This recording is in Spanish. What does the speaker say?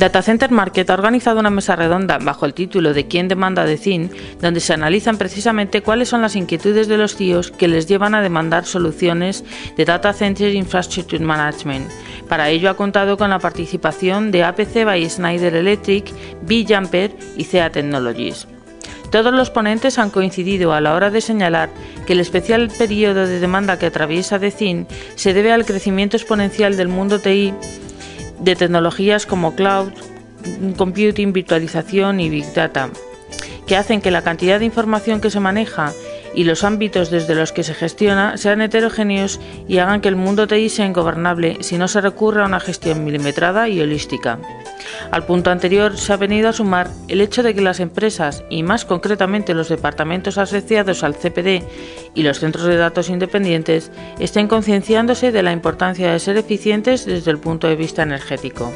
Data Center Market ha organizado una mesa redonda bajo el título de ¿Quién demanda de CIN?, donde se analizan precisamente cuáles son las inquietudes de los CIOs que les llevan a demandar soluciones de Data Center Infrastructure Management. Para ello ha contado con la participación de APC by Schneider Electric, B-Jumper y CEA Technologies. Todos los ponentes han coincidido a la hora de señalar que el especial periodo de demanda que atraviesa DECIN se debe al crecimiento exponencial del mundo TI de tecnologías como cloud, computing, virtualización y big data, que hacen que la cantidad de información que se maneja y los ámbitos desde los que se gestiona sean heterogéneos y hagan que el mundo TI sea ingobernable si no se recurre a una gestión milimetrada y holística. Al punto anterior se ha venido a sumar el hecho de que las empresas, y más concretamente los departamentos asociados al CPD y los centros de datos independientes, estén concienciándose de la importancia de ser eficientes desde el punto de vista energético.